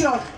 action.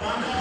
Banda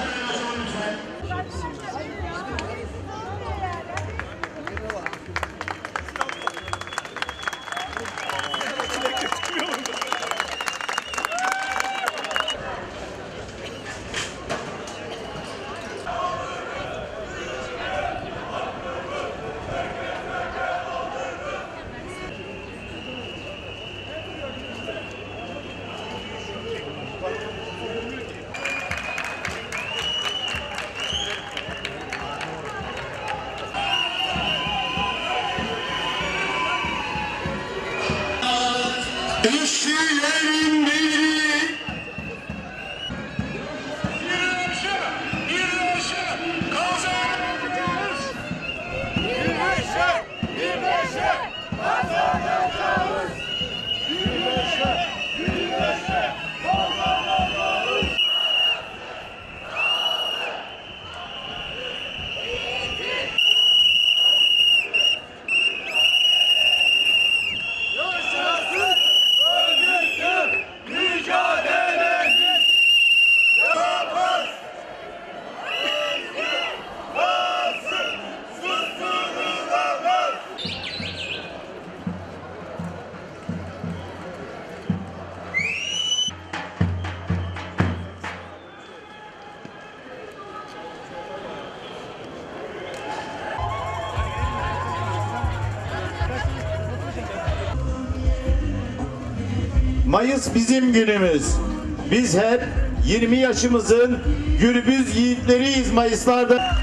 işçilerin Mayıs bizim günümüz. Biz hep 20 yaşımızın gürbüz yiğitleriyiz Mayıslarda.